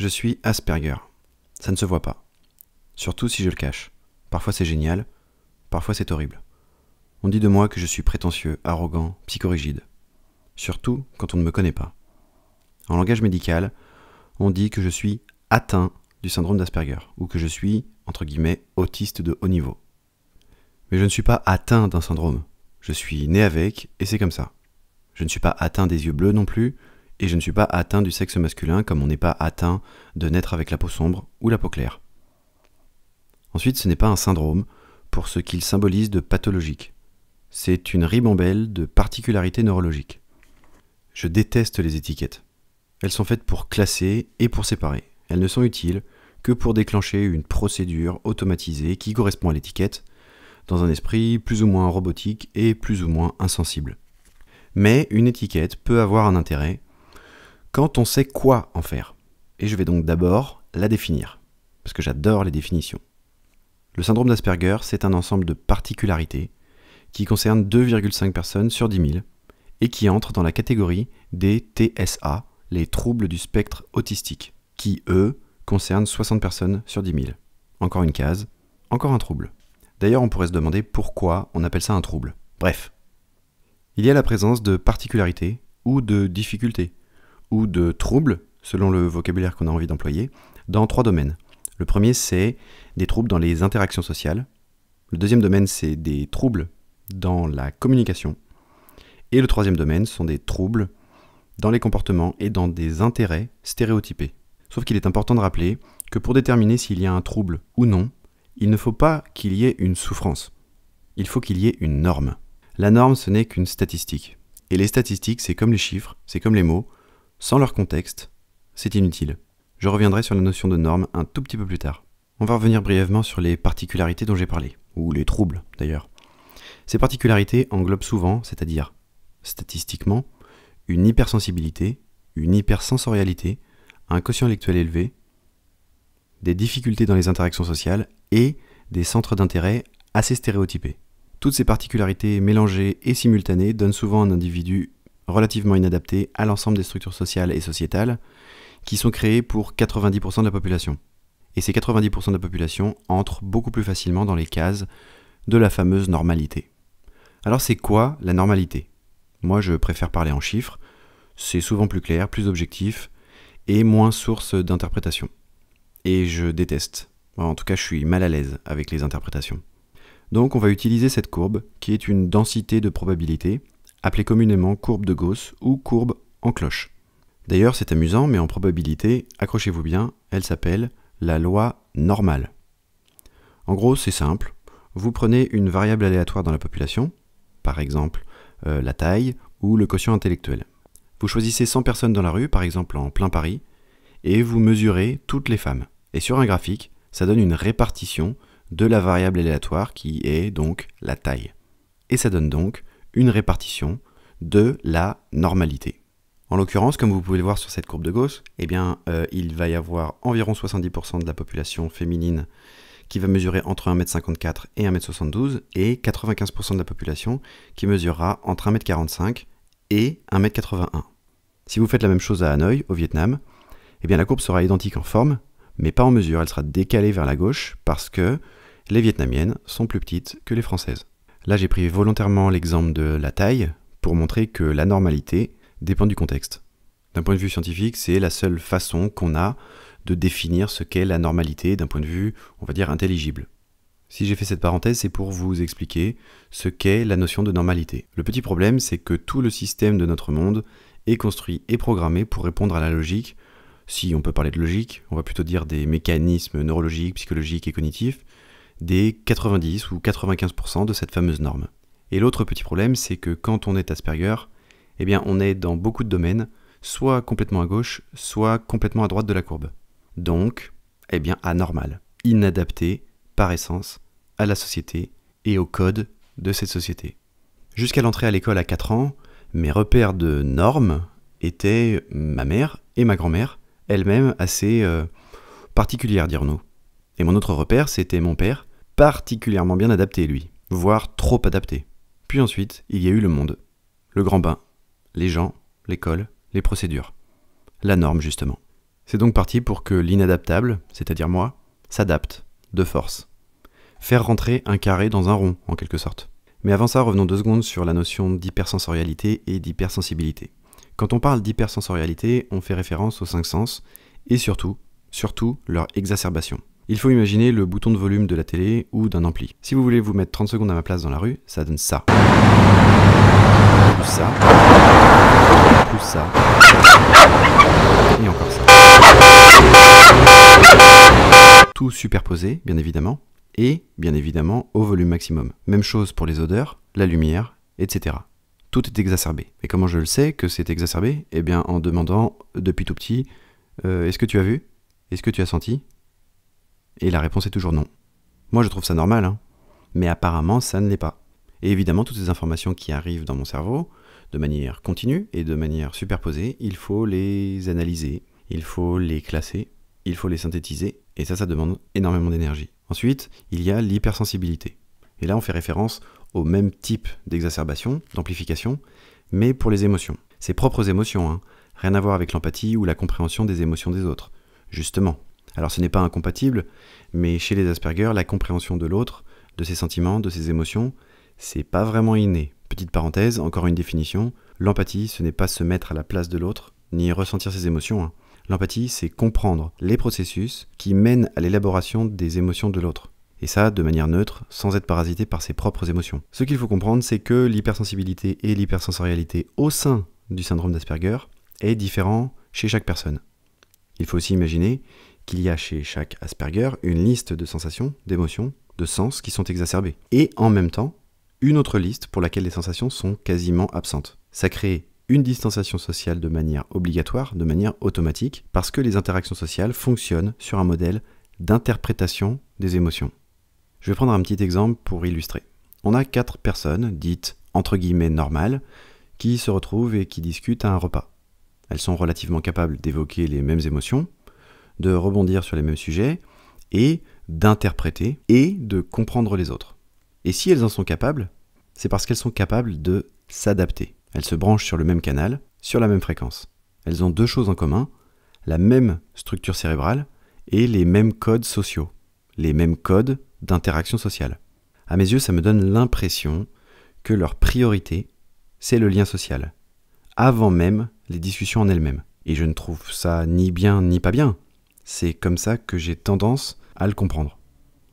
Je suis Asperger. Ça ne se voit pas. Surtout si je le cache. Parfois c'est génial, parfois c'est horrible. On dit de moi que je suis prétentieux, arrogant, psychorigide. Surtout quand on ne me connaît pas. En langage médical, on dit que je suis atteint du syndrome d'Asperger, ou que je suis, entre guillemets, autiste de haut niveau. Mais je ne suis pas atteint d'un syndrome. Je suis né avec, et c'est comme ça. Je ne suis pas atteint des yeux bleus non plus, et je ne suis pas atteint du sexe masculin comme on n'est pas atteint de naître avec la peau sombre ou la peau claire. Ensuite, ce n'est pas un syndrome pour ce qu'il symbolise de pathologique. C'est une ribambelle de particularités neurologiques. Je déteste les étiquettes. Elles sont faites pour classer et pour séparer. Elles ne sont utiles que pour déclencher une procédure automatisée qui correspond à l'étiquette, dans un esprit plus ou moins robotique et plus ou moins insensible. Mais une étiquette peut avoir un intérêt quand on sait quoi en faire. Et je vais donc d'abord la définir, parce que j'adore les définitions. Le syndrome d'Asperger, c'est un ensemble de particularités qui concerne 2,5 personnes sur 10 000 et qui entre dans la catégorie des TSA, les troubles du spectre autistique, qui, eux, concernent 60 personnes sur 10 000. Encore une case, encore un trouble. D'ailleurs, on pourrait se demander pourquoi on appelle ça un trouble. Bref. Il y a la présence de particularités ou de difficultés, ou de troubles, selon le vocabulaire qu'on a envie d'employer, dans trois domaines. Le premier, c'est des troubles dans les interactions sociales. Le deuxième domaine, c'est des troubles dans la communication. Et le troisième domaine sont des troubles dans les comportements et dans des intérêts stéréotypés. Sauf qu'il est important de rappeler que pour déterminer s'il y a un trouble ou non, il ne faut pas qu'il y ait une souffrance. Il faut qu'il y ait une norme. La norme, ce n'est qu'une statistique. Et les statistiques, c'est comme les chiffres, c'est comme les mots. Sans leur contexte, c'est inutile. Je reviendrai sur la notion de norme un tout petit peu plus tard. On va revenir brièvement sur les particularités dont j'ai parlé, ou les troubles d'ailleurs. Ces particularités englobent souvent, c'est-à-dire statistiquement, une hypersensibilité, une hypersensorialité, un quotient intellectuel élevé, des difficultés dans les interactions sociales et des centres d'intérêt assez stéréotypés. Toutes ces particularités mélangées et simultanées donnent souvent un individu relativement inadapté à l'ensemble des structures sociales et sociétales qui sont créées pour 90% de la population. Et ces 90% de la population entrent beaucoup plus facilement dans les cases de la fameuse normalité. Alors c'est quoi la normalité? Moi je préfère parler en chiffres, c'est souvent plus clair, plus objectif et moins source d'interprétation. Et je déteste, en tout cas je suis mal à l'aise avec les interprétations. Donc on va utiliser cette courbe qui est une densité de probabilité, appelée communément courbe de Gauss ou courbe en cloche. D'ailleurs c'est amusant, mais en probabilité, accrochez-vous bien, elle s'appelle la loi normale. En gros c'est simple, vous prenez une variable aléatoire dans la population, par exemple euh, la taille ou le quotient intellectuel. Vous choisissez 100 personnes dans la rue, par exemple en plein Paris, et vous mesurez toutes les femmes. Et sur un graphique, ça donne une répartition de la variable aléatoire qui est donc la taille. Et ça donne donc une répartition de la normalité. En l'occurrence, comme vous pouvez le voir sur cette courbe de Gauss, eh euh, il va y avoir environ 70% de la population féminine qui va mesurer entre 1m54 et 1m72, et 95% de la population qui mesurera entre 1m45 et 1m81. Si vous faites la même chose à Hanoï, au Vietnam, eh bien la courbe sera identique en forme, mais pas en mesure, elle sera décalée vers la gauche parce que les Vietnamiennes sont plus petites que les Françaises. Là j'ai pris volontairement l'exemple de la taille pour montrer que la normalité dépend du contexte. D'un point de vue scientifique, c'est la seule façon qu'on a de définir ce qu'est la normalité d'un point de vue, on va dire, intelligible. Si j'ai fait cette parenthèse, c'est pour vous expliquer ce qu'est la notion de normalité. Le petit problème, c'est que tout le système de notre monde est construit et programmé pour répondre à la logique. Si on peut parler de logique, on va plutôt dire des mécanismes neurologiques, psychologiques et cognitifs, des 90 ou 95% de cette fameuse norme. Et l'autre petit problème, c'est que quand on est Asperger, eh bien on est dans beaucoup de domaines, soit complètement à gauche, soit complètement à droite de la courbe donc, eh bien, anormal, inadapté par essence à la société et au code de cette société. Jusqu'à l'entrée à l'école à 4 ans, mes repères de normes étaient ma mère et ma grand-mère, elles-mêmes assez euh, particulières, dirons-nous. Et mon autre repère, c'était mon père, particulièrement bien adapté, lui, voire trop adapté. Puis ensuite, il y a eu le monde, le grand bain, les gens, l'école, les procédures. La norme, justement. C'est donc parti pour que l'inadaptable, c'est-à-dire moi, s'adapte, de force. Faire rentrer un carré dans un rond, en quelque sorte. Mais avant ça, revenons deux secondes sur la notion d'hypersensorialité et d'hypersensibilité. Quand on parle d'hypersensorialité, on fait référence aux cinq sens, et surtout, surtout leur exacerbation. Il faut imaginer le bouton de volume de la télé ou d'un ampli. Si vous voulez vous mettre 30 secondes à ma place dans la rue, ça donne ça. Plus ça. Plus ça. Et encore ça. Tout superposé, bien évidemment, et bien évidemment au volume maximum. Même chose pour les odeurs, la lumière, etc. Tout est exacerbé. Et comment je le sais que c'est exacerbé? Eh bien en demandant depuis tout petit, euh, est-ce que tu as vu? Est-ce que tu as senti? Et la réponse est toujours non. Moi je trouve ça normal, hein. mais apparemment ça ne l'est pas. Et évidemment, toutes ces informations qui arrivent dans mon cerveau, de manière continue et de manière superposée, il faut les analyser, il faut les classer, il faut les synthétiser, et ça, ça demande énormément d'énergie. Ensuite, il y a l'hypersensibilité. Et là, on fait référence au même type d'exacerbation, d'amplification, mais pour les émotions. Ses propres émotions, hein. rien à voir avec l'empathie ou la compréhension des émotions des autres. Justement, alors ce n'est pas incompatible, mais chez les Asperger, la compréhension de l'autre, de ses sentiments, de ses émotions, c'est pas vraiment inné. Petite parenthèse, encore une définition, l'empathie, ce n'est pas se mettre à la place de l'autre, ni ressentir ses émotions. Hein. L'empathie, c'est comprendre les processus qui mènent à l'élaboration des émotions de l'autre. Et ça, de manière neutre, sans être parasité par ses propres émotions. Ce qu'il faut comprendre, c'est que l'hypersensibilité et l'hypersensorialité au sein du syndrome d'Asperger est différent chez chaque personne. Il faut aussi imaginer qu'il y a chez chaque Asperger une liste de sensations, d'émotions, de sens qui sont exacerbées. Et en même temps, une autre liste pour laquelle les sensations sont quasiment absentes. Ça crée une distanciation sociale de manière obligatoire, de manière automatique, parce que les interactions sociales fonctionnent sur un modèle d'interprétation des émotions. Je vais prendre un petit exemple pour illustrer. On a quatre personnes, dites entre guillemets normales, qui se retrouvent et qui discutent à un repas. Elles sont relativement capables d'évoquer les mêmes émotions, de rebondir sur les mêmes sujets et d'interpréter et de comprendre les autres. Et si elles en sont capables, c'est parce qu'elles sont capables de s'adapter. Elles se branchent sur le même canal, sur la même fréquence. Elles ont deux choses en commun, la même structure cérébrale et les mêmes codes sociaux, les mêmes codes d'interaction sociale. À mes yeux, ça me donne l'impression que leur priorité, c'est le lien social, avant même les discussions en elles-mêmes. Et je ne trouve ça ni bien ni pas bien. C'est comme ça que j'ai tendance à le comprendre.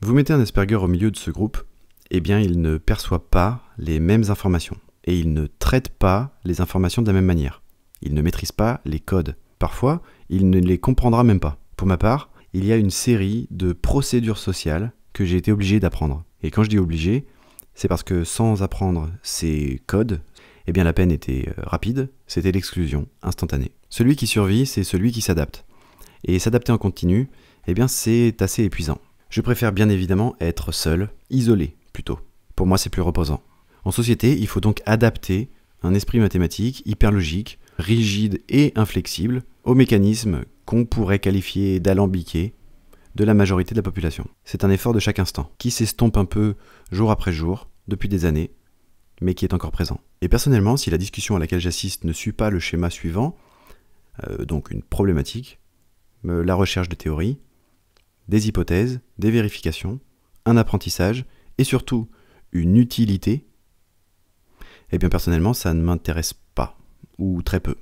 Vous mettez un Asperger au milieu de ce groupe, eh bien il ne perçoit pas les mêmes informations. Et il ne traite pas les informations de la même manière. Il ne maîtrise pas les codes. Parfois, il ne les comprendra même pas. Pour ma part, il y a une série de procédures sociales que j'ai été obligé d'apprendre. Et quand je dis obligé, c'est parce que sans apprendre ces codes, eh bien la peine était euh, rapide, c'était l'exclusion instantanée. Celui qui survit, c'est celui qui s'adapte. Et s'adapter en continu, eh bien c'est assez épuisant. Je préfère bien évidemment être seul, isolé plutôt. Pour moi c'est plus reposant. En société, il faut donc adapter un esprit mathématique hyper logique, rigide et inflexible aux mécanismes qu'on pourrait qualifier d'alambiqués de la majorité de la population. C'est un effort de chaque instant, qui s'estompe un peu jour après jour, depuis des années, mais qui est encore présent. Et personnellement, si la discussion à laquelle j'assiste ne suit pas le schéma suivant, euh, donc une problématique, la recherche de théories, des hypothèses, des vérifications, un apprentissage et surtout une utilité, eh bien personnellement ça ne m'intéresse pas, ou très peu.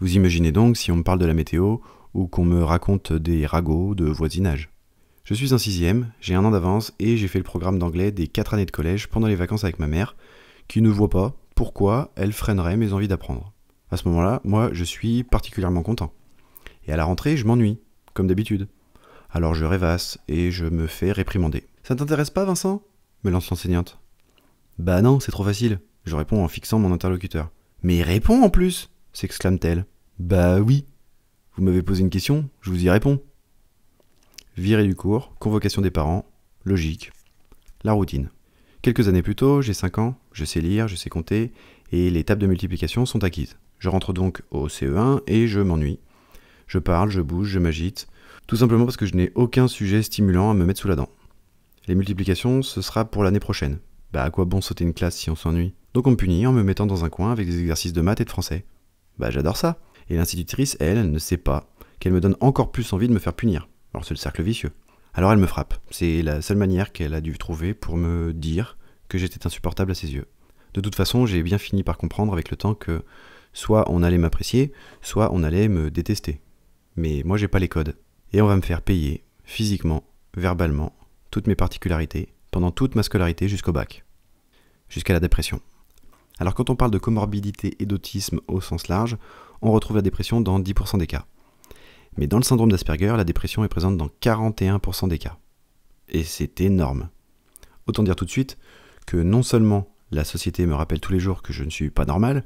Vous imaginez donc si on me parle de la météo ou qu'on me raconte des ragots de voisinage. Je suis en sixième, j'ai un an d'avance et j'ai fait le programme d'anglais des quatre années de collège pendant les vacances avec ma mère, qui ne voit pas pourquoi elle freinerait mes envies d'apprendre. À ce moment-là, moi je suis particulièrement content. Et à la rentrée, je m'ennuie, comme d'habitude. Alors je rêvasse et je me fais réprimander. Ça t'intéresse pas, Vincent? me lance l'enseignante. Bah non, c'est trop facile, je réponds en fixant mon interlocuteur. Mais réponds en plus s'exclame-t-elle. Bah oui. Vous m'avez posé une question, je vous y réponds. Virée du cours, convocation des parents, logique. La routine. Quelques années plus tôt, j'ai 5 ans, je sais lire, je sais compter, et les tables de multiplication sont acquises. Je rentre donc au CE1 et je m'ennuie. Je parle, je bouge, je m'agite, tout simplement parce que je n'ai aucun sujet stimulant à me mettre sous la dent. Les multiplications, ce sera pour l'année prochaine. Bah à quoi bon sauter une classe si on s'ennuie? Donc on me punit en me mettant dans un coin avec des exercices de maths et de français. Bah j'adore ça. Et l'institutrice, elle, ne sait pas qu'elle me donne encore plus envie de me faire punir. Alors c'est le cercle vicieux. Alors elle me frappe. C'est la seule manière qu'elle a dû trouver pour me dire que j'étais insupportable à ses yeux. De toute façon, j'ai bien fini par comprendre avec le temps que soit on allait m'apprécier, soit on allait me détester. Mais moi j'ai pas les codes. Et on va me faire payer, physiquement, verbalement, toutes mes particularités, pendant toute ma scolarité jusqu'au bac. Jusqu'à la dépression. Alors quand on parle de comorbidité et d'autisme au sens large, on retrouve la dépression dans 10% des cas. Mais dans le syndrome d'Asperger, la dépression est présente dans 41% des cas. Et c'est énorme. Autant dire tout de suite que non seulement la société me rappelle tous les jours que je ne suis pas normal,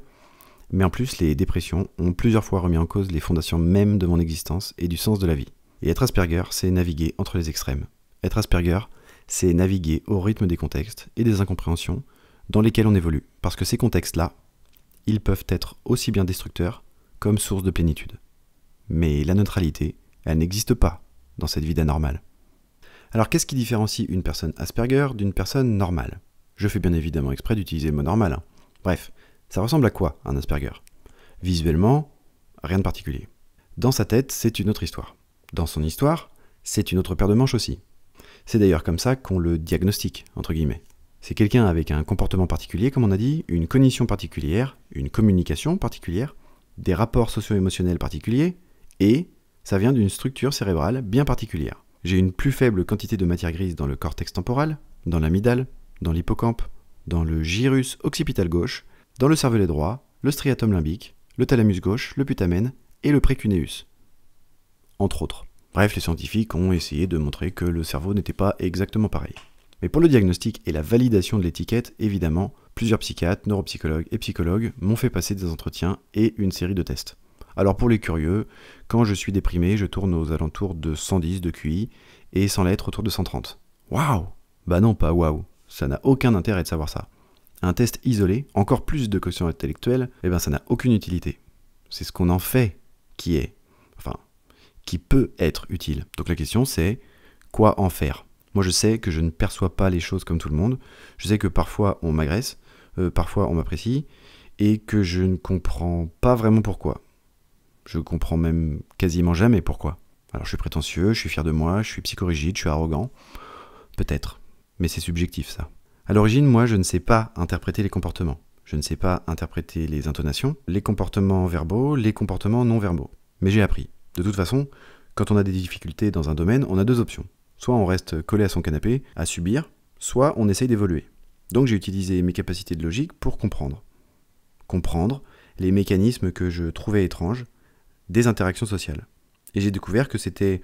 mais en plus les dépressions ont plusieurs fois remis en cause les fondations mêmes de mon existence et du sens de la vie. Et être Asperger, c'est naviguer entre les extrêmes. Être Asperger, c'est naviguer au rythme des contextes et des incompréhensions dans lesquels on évolue. Parce que ces contextes-là, ils peuvent être aussi bien destructeurs comme source de plénitude. Mais la neutralité, elle n'existe pas dans cette vie d'anormal. Alors qu'est-ce qui différencie une personne Asperger d'une personne normale? Je fais bien évidemment exprès d'utiliser le mot normal. Hein. Bref, ça ressemble à quoi un Asperger? Visuellement, rien de particulier. Dans sa tête, c'est une autre histoire. Dans son histoire, c'est une autre paire de manches aussi. C'est d'ailleurs comme ça qu'on le diagnostique, entre guillemets. C'est quelqu'un avec un comportement particulier, comme on a dit, une cognition particulière, une communication particulière, des rapports socio-émotionnels particuliers, et ça vient d'une structure cérébrale bien particulière. J'ai une plus faible quantité de matière grise dans le cortex temporal, dans l'amygdale, dans l'hippocampe, dans le gyrus occipital gauche, dans le cervelet droit, le striatum limbique, le thalamus gauche, le putamen et le précuneus. Entre autres. Bref, les scientifiques ont essayé de montrer que le cerveau n'était pas exactement pareil. Mais pour le diagnostic et la validation de l'étiquette, évidemment, plusieurs psychiatres, neuropsychologues et psychologues m'ont fait passer des entretiens et une série de tests. Alors pour les curieux, quand je suis déprimé, je tourne aux alentours de 110 de QI et sans l'être autour de 130. Waouh Bah non, pas waouh. Ça n'a aucun intérêt de savoir ça. Un test isolé, encore plus de quotient intellectuel, eh ben ça n'a aucune utilité. C'est ce qu'on en fait qui est, enfin, qui peut être utile. Donc la question c'est quoi en faire? Moi, je sais que je ne perçois pas les choses comme tout le monde. Je sais que parfois on m'agresse, euh, parfois on m'apprécie, et que je ne comprends pas vraiment pourquoi. Je comprends même quasiment jamais pourquoi. Alors, je suis prétentieux, je suis fier de moi, je suis psychorigide, je suis arrogant. Peut-être. Mais c'est subjectif, ça. À l'origine, moi, je ne sais pas interpréter les comportements. Je ne sais pas interpréter les intonations, les comportements verbaux, les comportements non verbaux. Mais j'ai appris. De toute façon, quand on a des difficultés dans un domaine, on a deux options. Soit on reste collé à son canapé, à subir, soit on essaye d'évoluer. Donc j'ai utilisé mes capacités de logique pour comprendre. Comprendre les mécanismes que je trouvais étranges des interactions sociales. Et j'ai découvert que c'était,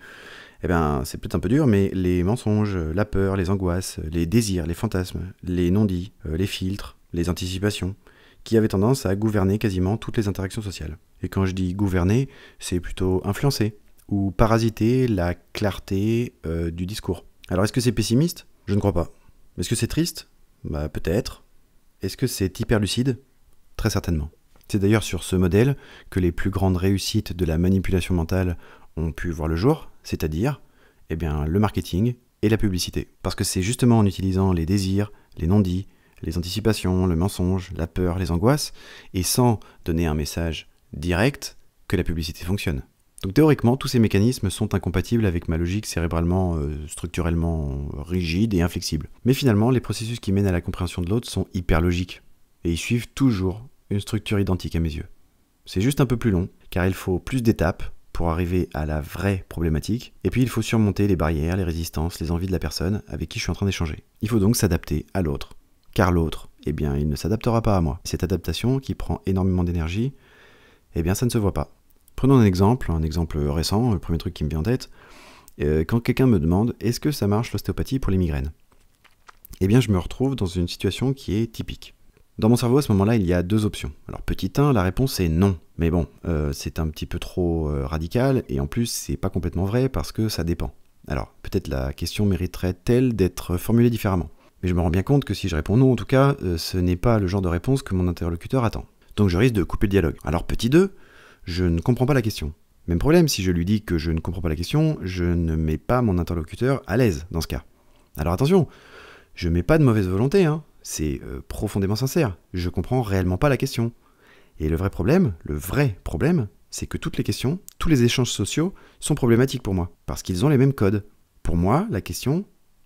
eh ben, c'est peut-être un peu dur, mais les mensonges, la peur, les angoisses, les désirs, les fantasmes, les non-dits, euh, les filtres, les anticipations, qui avaient tendance à gouverner quasiment toutes les interactions sociales. Et quand je dis gouverner, c'est plutôt influencer, ou parasiter la clarté euh, du discours. Alors est-ce que c'est pessimiste? Je ne crois pas. Est-ce que c'est triste? Bah peut-être. Est-ce que c'est hyper lucide? Très certainement. C'est d'ailleurs sur ce modèle que les plus grandes réussites de la manipulation mentale ont pu voir le jour, c'est-à-dire eh bien, le marketing et la publicité. Parce que c'est justement en utilisant les désirs, les non-dits, les anticipations, le mensonge, la peur, les angoisses, et sans donner un message direct, que la publicité fonctionne. Donc théoriquement, tous ces mécanismes sont incompatibles avec ma logique cérébralement, euh, structurellement rigide et inflexible. Mais finalement, les processus qui mènent à la compréhension de l'autre sont hyper logiques, et ils suivent toujours une structure identique à mes yeux. C'est juste un peu plus long, car il faut plus d'étapes pour arriver à la vraie problématique, et puis il faut surmonter les barrières, les résistances, les envies de la personne avec qui je suis en train d'échanger. Il faut donc s'adapter à l'autre, car l'autre, eh bien, il ne s'adaptera pas à moi. Cette adaptation, qui prend énormément d'énergie, eh bien, ça ne se voit pas. Prenons un exemple, un exemple récent, le premier truc qui me vient en tête. Euh, quand quelqu'un me demande est-ce que ça marche l'ostéopathie pour les migraines? Eh bien, je me retrouve dans une situation qui est typique. Dans mon cerveau, à ce moment-là, il y a deux options. Alors, petit 1, la réponse est non. Mais bon, euh, c'est un petit peu trop euh, radical, et en plus, c'est pas complètement vrai parce que ça dépend. Alors, peut-être la question mériterait-elle d'être formulée différemment. Mais je me rends bien compte que si je réponds non, en tout cas, ce n'est pas le genre de réponse que mon interlocuteur attend. Donc je risque de couper le dialogue. Alors, petit 2, je ne comprends pas la question. Même problème, si je lui dis que je ne comprends pas la question, je ne mets pas mon interlocuteur à l'aise dans ce cas. Alors attention, je mets pas de mauvaise volonté, hein. C'est euh, profondément sincère, je comprends réellement pas la question. Et le vrai problème, le vrai problème, c'est que toutes les questions, tous les échanges sociaux sont problématiques pour moi, parce qu'ils ont les mêmes codes. Pour moi, la question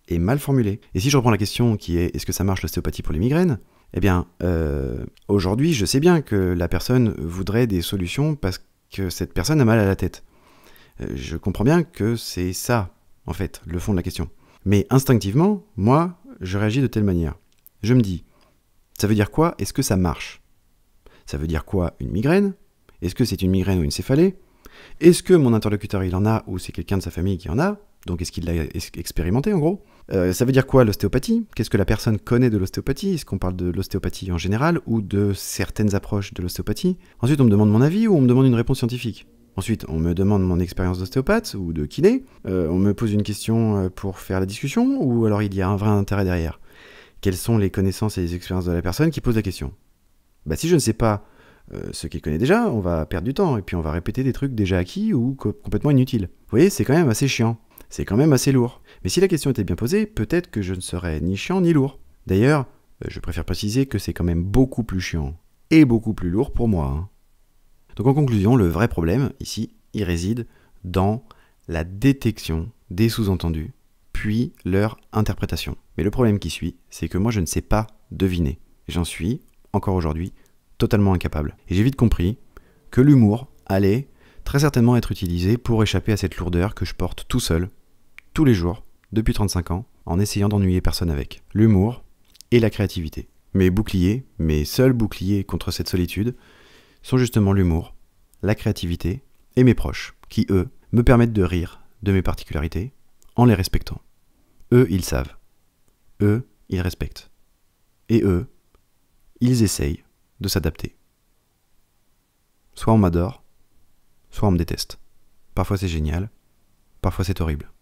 est mal formulée. Et si je reprends la question qui est est-ce que ça marche l'ostéopathie pour les migraines? Eh bien, euh, aujourd'hui, je sais bien que la personne voudrait des solutions parce que cette personne a mal à la tête. Euh, je comprends bien que c'est ça, en fait, le fond de la question. Mais instinctivement, moi, je réagis de telle manière. Je me dis, ça veut dire quoi? Est-ce que ça marche? Ça veut dire quoi une migraine? Est-ce que c'est une migraine ou une céphalée? Est-ce que mon interlocuteur il en a ou c'est quelqu'un de sa famille qui en a? Donc est-ce qu'il l'a expérimenté en gros? Euh, Ça veut dire quoi l'ostéopathie? Qu'est-ce que la personne connaît de l'ostéopathie? Est-ce qu'on parle de l'ostéopathie en général ou de certaines approches de l'ostéopathie? Ensuite on me demande mon avis ou on me demande une réponse scientifique? Ensuite, on me demande mon expérience d'ostéopathe ou de kiné. Euh, on me pose une question euh, pour faire la discussion ou alors il y a un vrai intérêt derrière? Quelles sont les connaissances et les expériences de la personne qui pose la question bah, Si je ne sais pas euh, ce qu'il connaît déjà, on va perdre du temps et puis on va répéter des trucs déjà acquis ou complètement inutiles. Vous voyez, c'est quand même assez chiant. C'est quand même assez lourd. Mais si la question était bien posée, peut-être que je ne serais ni chiant ni lourd. D'ailleurs, je préfère préciser que c'est quand même beaucoup plus chiant et beaucoup plus lourd pour moi. Hein. Donc en conclusion, le vrai problème, ici, il réside dans la détection des sous-entendus, puis leur interprétation. Mais le problème qui suit, c'est que moi je ne sais pas deviner. J'en suis, encore aujourd'hui, totalement incapable. Et j'ai vite compris que l'humour allait très certainement être utilisé pour échapper à cette lourdeur que je porte tout seul, tous les jours, depuis 35 ans, en essayant d'ennuyer personne avec. L'humour et la créativité. Mes boucliers, mes seuls boucliers contre cette solitude, sont justement l'humour, la créativité et mes proches, qui, eux, me permettent de rire de mes particularités en les respectant. Eux, ils savent. Eux, ils respectent. Et eux, ils essayent de s'adapter. Soit on m'adore, soit on me déteste. Parfois c'est génial, parfois c'est horrible.